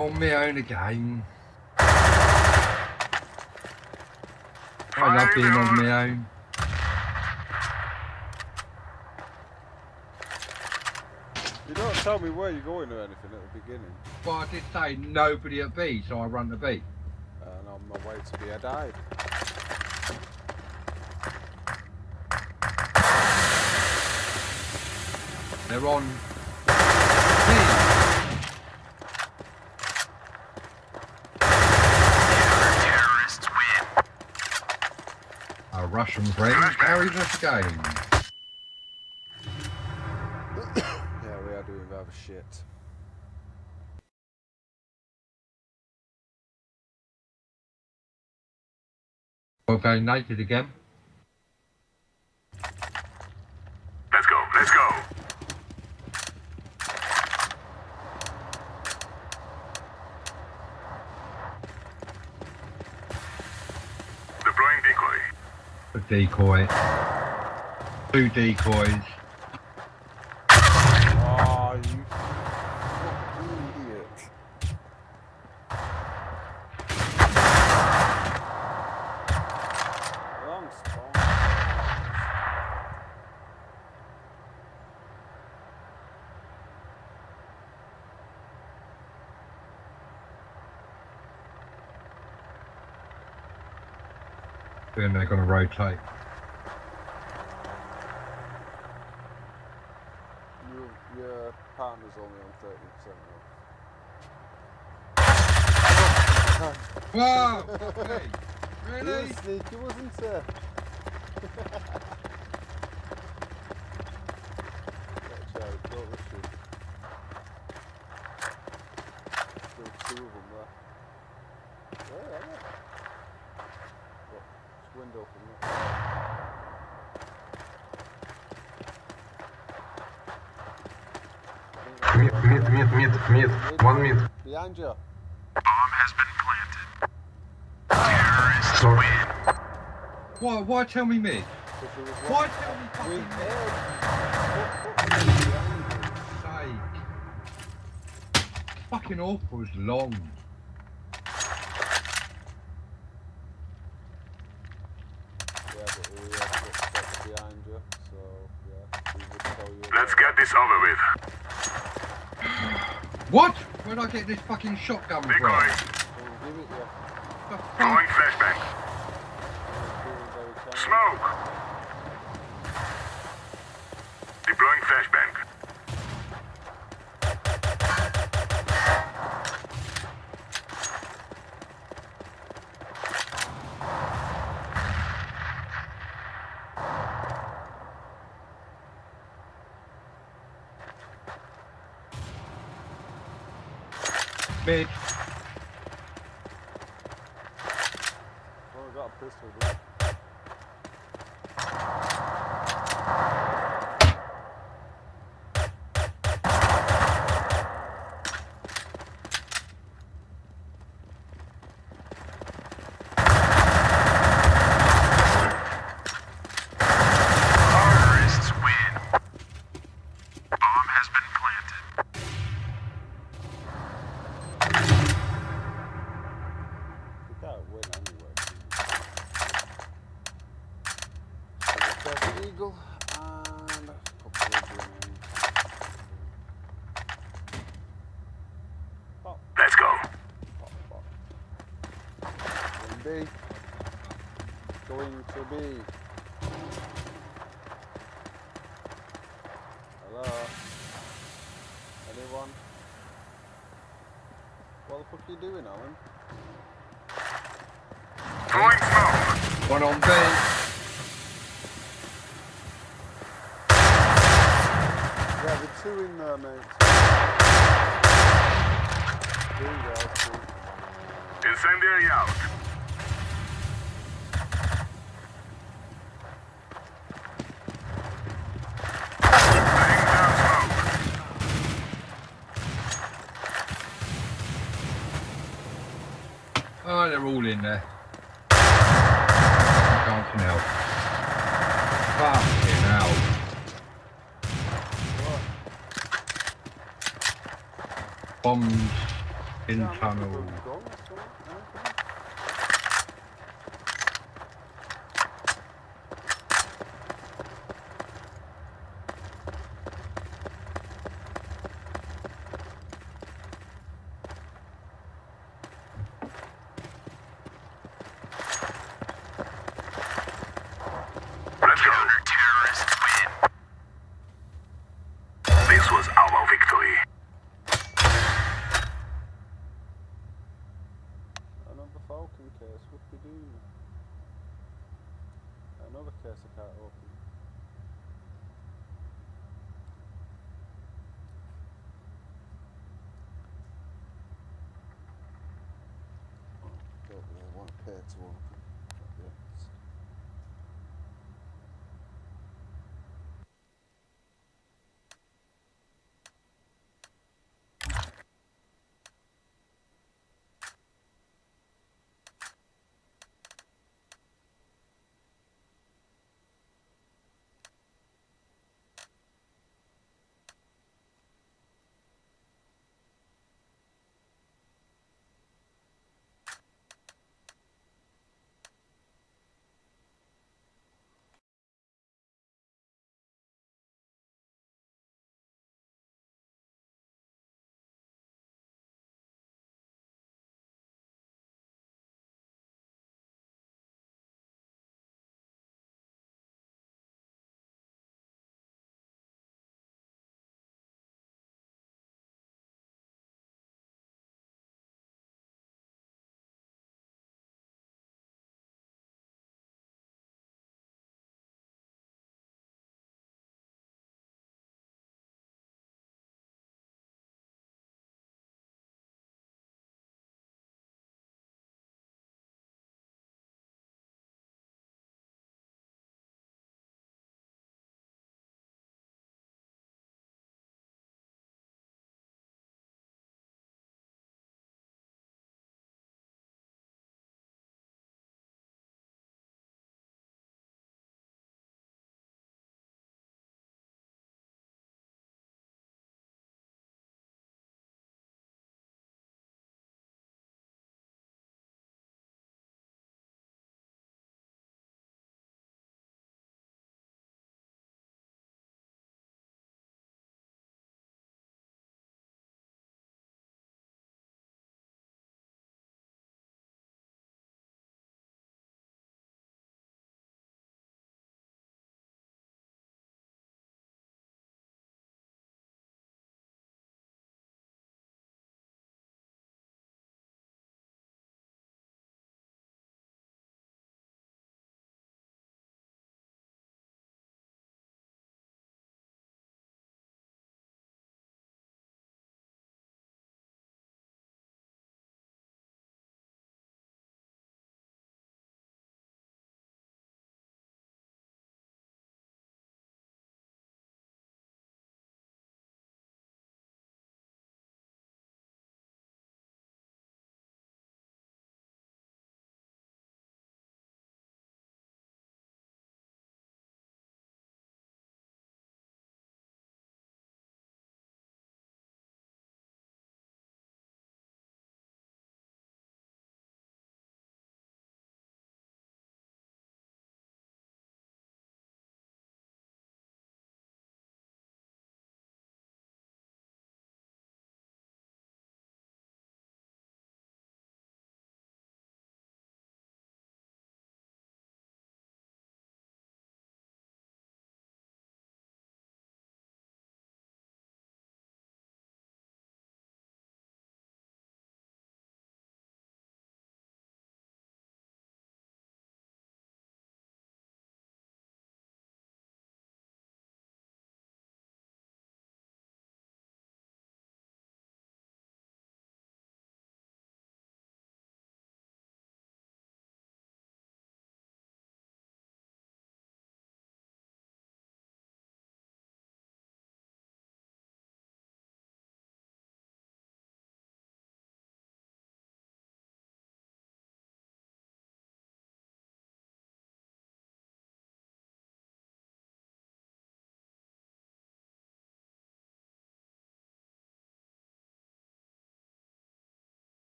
On my own again. I love being on my own. You don't tell me where you're going or anything at the beginning. But I did say nobody at B, so I run to B. And I'm on my way to B, I died. They're on B. Our Russian friend carries us again. Yeah, we are doing rather shit. We're going naked again. Let's go, let's go. Deploying decoy. A decoy. Two decoys. Then they're going to rotate. You, your partner's only on 30% Whoa! hey, really? Were sneaky, wasn't it? Watch out, don't rush him. Still two of them there. Where are they? What? It's window from there. I think Mid, mid, mid, mid, mid. One mid. Behind you. Bomb has been planted. Terrorists Sorry. win. Why, why tell me mid? 'cause there was Why tell me fucking mid? Sake. Fucking awful was long. Yeah, but we had footsteps behind you, so yeah, we would tell you. Let's get this over with. What? Where'd I get this fucking shotgun from? Decoy. it. So we'll give it you. The Throwing fuck? flashbang. We're feeling very kind. Smoke. Deploying flashbang. Mid. Oh, we got a pistol, dude. Terrorists win. Bomb has been planted. We can't win anyway. So we've got the Eagle and a couple of grenades. Pop, Let's go. pop, pop. Going Going to B. Hello? Anyone? What the fuck are you doing, Alan? Throwing smoke. One on B. Yeah, the two in there, mate. Incendiary out. They're all in there. Fucking hell. Fucking hell. Bombs. In Yeah,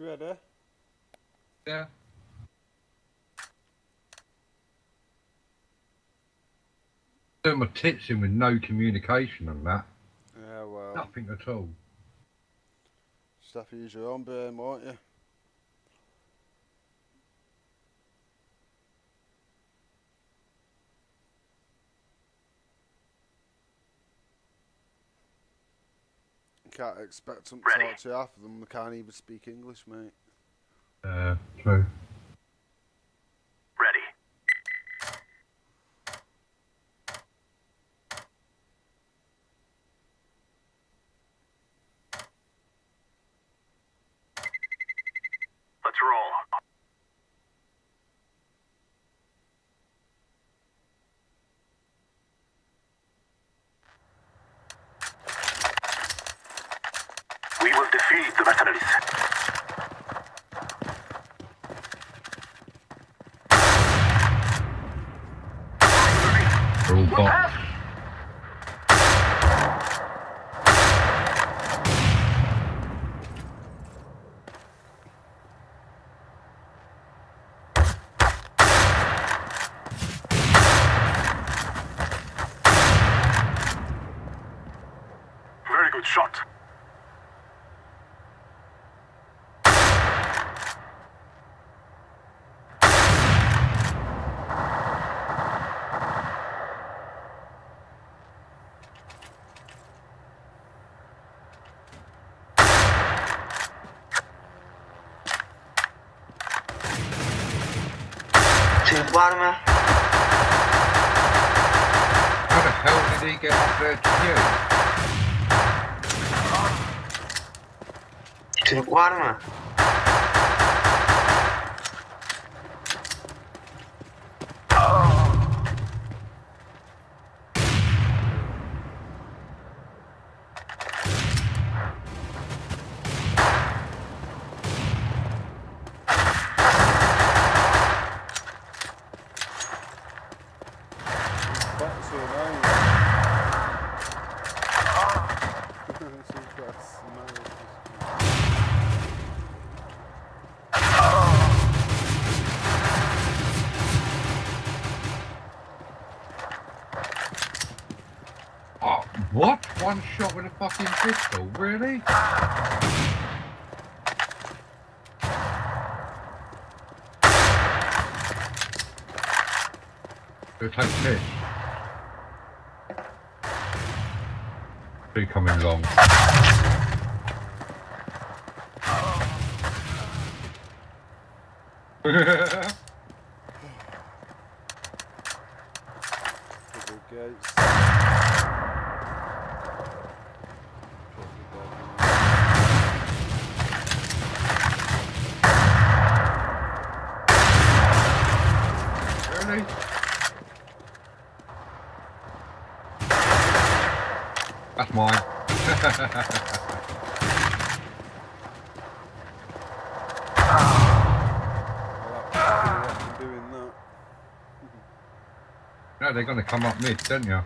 You ready? Yeah. Doing my tits in with no communication and that. Yeah, well, Nothing at all. just have to use your own brain, won't you? Can't expect them to Ready. talk to you half of them. They can't even speak English, mate. Uh, true. Ready. Let's roll. We will defeat the mercenaries. Bots. Very good shot. Türk var mı? How the hell did he get up there to you? Türk var mı? Bots are annoying. She's got a smile. Oh, what? One shot with a fucking pistol? Really? Go take this. Two coming along. Double gates. really? That's mine. I'll have to do what I'm doing that. No, they're going to come up mid, don't you?